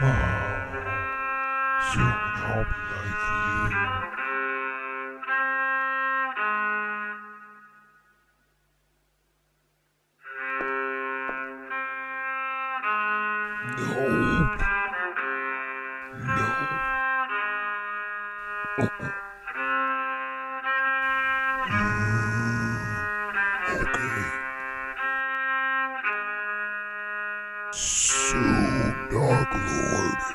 Soon I'll be like you. Soon, Dark Lord.